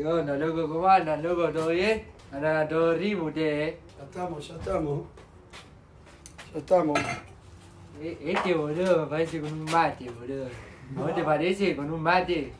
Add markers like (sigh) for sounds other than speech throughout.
¿Qué onda, loco? ¿Cómo andan, loco? ¿Todo bien? Andan a todo ritmo ustedes, ¿eh? Ya estamos, ya estamos. Ya estamos. E- Este boludo me parece con un mate, boludo. ¿A vos te parece con un mate?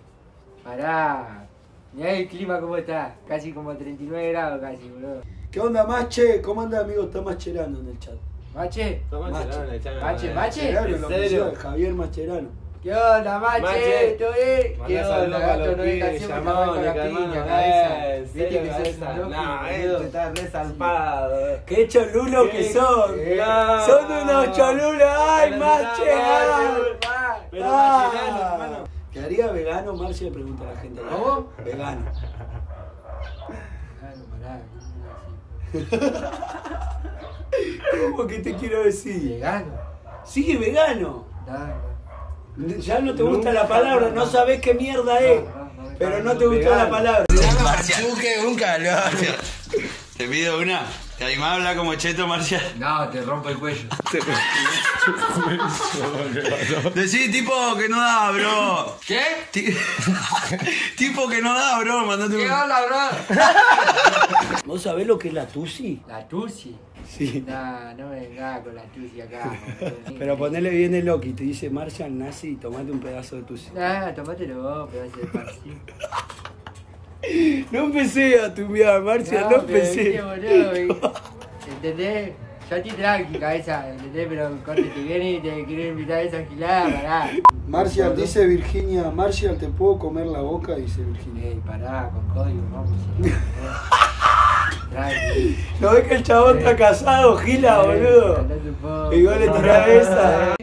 Pará. Mirá el clima cómo está. Casi como 39 grados casi, boludo. ¿Qué onda, Mache? ¿Cómo anda, amigo? Está Macherano en el chat. ¿Mache? Toma Mache. Mache. Mache, Mache, Mache. Macherano, ¿En lo serio? Javier Macherano. ¿Qué onda, Mache? Mache. ¿Todo bien? Manda ¿Qué onda, gato? No dejas siempre con la piña, cabeza. Viste que sos No, este está re zarpado. ¡Qué cholulo que son! ¡Son unos cholulos! ¡Ay, Mache! Pero Ah. Hermano. ¿Quedaría vegano, Marcia? Le pregunta a la gente. ¿Cómo? Vegano. Ah, no, pará, ¿cómo que te quiero decir? ¿Vegano? Sigue vegano. No, no. Ya no te gusta la palabra, no sabes qué mierda es. Pero no, te gustó la palabra. Un calor. Te pido una. ¿Te animás a hablar como cheto, Marcial? No, te rompo el cuello. Decí tipo que no da, bro. ¿Qué? Ti- (laughs) tipo que no da, bro. Mandate ¿Qué un... onda, bro? ¿Vos sabés lo que es la tusi? La Tusi. Sí. No, no me vengas con la Tusi acá. (laughs) Pero ponele bien el Loki, te dice Marcial nazi y tomate un pedazo de tusi. Ah, tomátelo vos, pedazo de pancito. (laughs) No empecé a tumear, Marcial, no, pero, empecé. viste, boludo, ¿Entendés? Yo estoy tranqui, cabeza, ¿entendés? Pero corte te viene y te quieren invitar a esa gilada, pará. Marcial, dice Virginia, Marcial, ¿te puedo comer la boca? Dice Virginia. Ey, pará, con código, vamos. ¿No ves que el chabón está casado, gila, boludo? Un poco. Y vos le tirás (laughs) esa.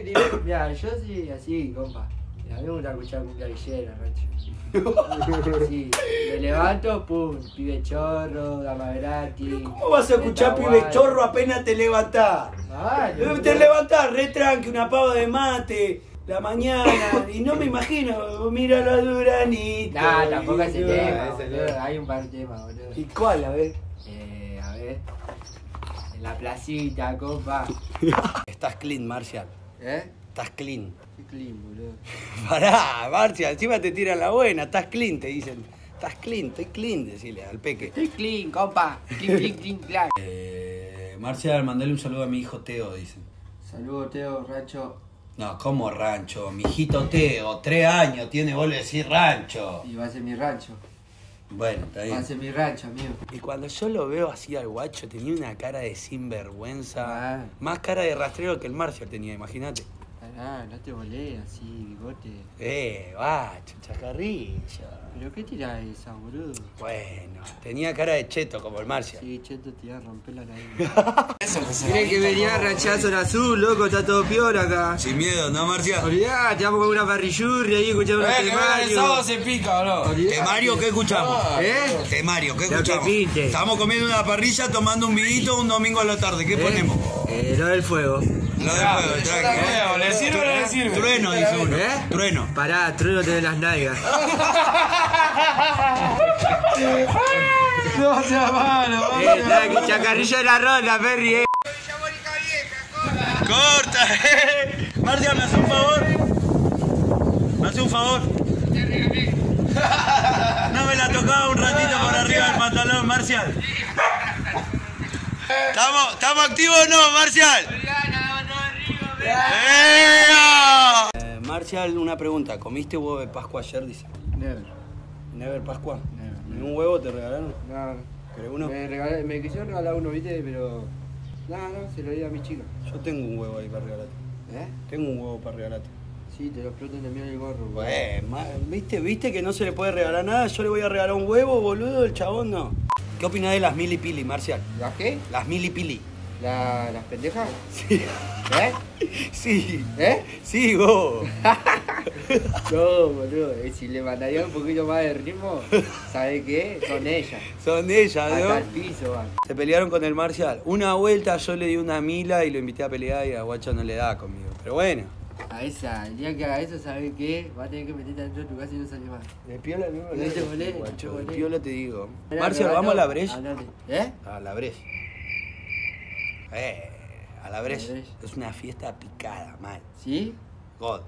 Mira, yo sí, así, compa. A mí me gusta escuchar cumbia villera, Nacho. (laughs) Sí, me levanto, pum, pibe chorro, dama gratis. ¿Cómo vas a escuchar pibe chorro apenas te levantás? No, Te no. levantás re tranqui, una pava de mate, la mañana, y no me imagino, mira la duranita. Nah, tampoco boludo. tema. Hay un par de temas, boludo. ¿Y cuál, a ver? Eh, a ver. En la placita, compa. (laughs) Estás clean, Marcial. ¿Eh? Estás clean. Qué clean, boludo. (laughs) Pará, Marcial, encima te tiran la buena, estás clean, te dicen. Estás clean, estoy clean, decirle al peque. Estoy clean, compa. Clean, clean, clean, (laughs) clean. Eh, Marcial, mandale un saludo a mi hijo Teo, dicen. Saludos, Teo, Rancho. No, ¿cómo rancho? Mi hijito Teo, tres años, tiene vos le decís rancho. Y va a ser mi rancho. Bueno, está bien. ser mi rancho, amigo. Y cuando yo lo veo así al guacho, tenía una cara de sinvergüenza. Ah. Más cara de rastrero que el Marcial tenía, imagínate. Pará, no te volé así, bigote. Eh, guacho, chacarrillo. ¿Pero qué tirás esa, boludo? Bueno, tenía cara de cheto como el Marcial. Sí, cheto, te iba a romper la nariz. (laughs) Que venía rachazo en azul, loco, está todo peor acá. Sin miedo, ¿no, Marcial? Olvidate, vamos con una parrillurri ahí, escuchando una temario. se pica, bro. Temario, ¿qué escuchamos? ¿Eh? Temario, ¿qué escuchamos? Estamos comiendo una parrilla, tomando un vinito un domingo a la tarde. ¿Qué ¿Eh? ponemos? Eh, lo del fuego. Lo de fuego, tranqui. ¿eh? ¿Le sirve o no le sirve? Trueno, dice uno. ¿Eh? Trueno. Pará, trueno te las nalgas. (laughs) No sea malo, Eh, tranqui, chacarrillo de la ronda, Perry, eh. ¡Corta! (laughs) eh. Marcial, ¿me hace un favor? ¿Me hace un favor? (laughs) No me la tocaba un ratito por arriba del pantalón, Marcial. ¿Estamos, ¿Estamos activos o no, Marcial? Eh, Marcial, una pregunta. ¿Comiste huevo de Pascua ayer? Dice. Never, Never Pascua. never. ¿Ni un huevo te regalaron? No, ¿Querés uno? me, regalé, me quisieron regalar uno, viste, pero... No, no, se lo di a mi chica. Yo tengo un huevo ahí para regalarte. ¿Eh? Tengo un huevo para regalarte. Sí, te lo explotan también el gorro. ma- ¿viste, ¿viste que no se le puede regalar nada? Yo le voy a regalar un huevo, boludo, el chabón no. ¿Qué opinás de las milipili, Marcial? ¿Las qué? Las milipili. ¿La, ¿Las pendejas? Sí. ¿Eh? Sí. ¿Eh? Sí, vos. (laughs) No, boludo, eh, si le mandaría un poquito más de ritmo, ¿sabe qué? Son ellas. Son ellas, Hasta ¿no? piso van. Se pelearon con el Marcial. Una vuelta yo le di una mila y lo invité a pelear y a Guacho no le da conmigo. Pero bueno. A esa, el día que haga eso, ¿sabe qué? Va a tener que meterte dentro de tu casa y no sale más. De piola mismo. No te volé, Guacho, piola te digo. Que vamos a la brecha. andate. ¿Eh? A la brecha. Eh, a la brecha. La brecha. Es una fiesta picada, mal. ¿Sí? God.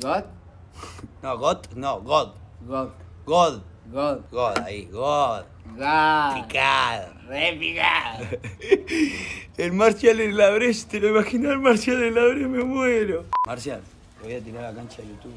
¿God? (laughs) No, God, no, God. God. God. God. God ahí, God. God. Picado. Re picado. (laughs) El Marcial en la Breche, te lo imaginas el Marcial en la Breche, me muero. Marcial, te voy a tirar a la cancha de YouTube.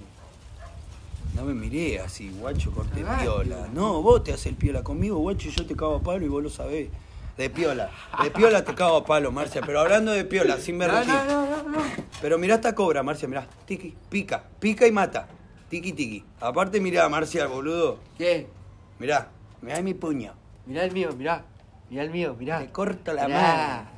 No me miré así, guacho, corte Ah, piola. No, vos te haces el piola conmigo, guacho, y yo te cago a palo y vos lo sabés. De piola. De piola te cago a palo, Marcia. Pero hablando de piola, sin No, berretín. no, no, no, no. Pero mirá esta cobra, Marcia, mirá. Tiki, pica, pica y mata. Tiki, tiki. Aparte, mirá, Marcia, boludo. ¿Qué? Mirá, mirá mi puño. Mirá el mío, mirá. Mirá el mío, mirá. Le corto la Mirá. mano.